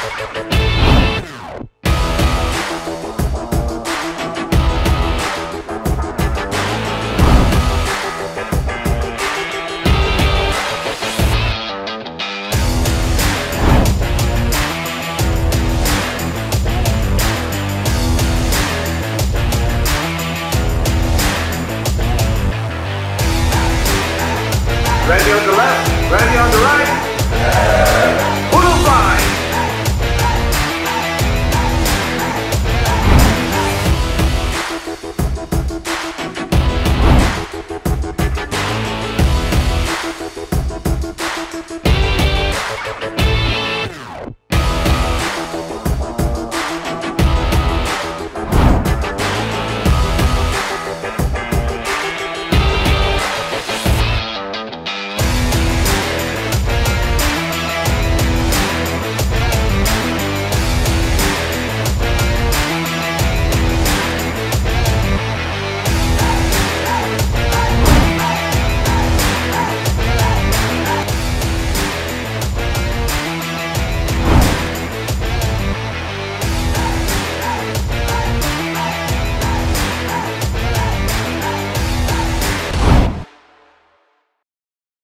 Ready on the left, ready on the right.